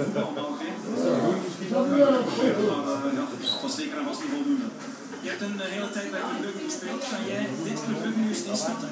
Dat was zeker en vast niet voldoende. Je hebt een eh, hele tijd bij Club gespeeld. Kan jij dit Club nu eens inschatten?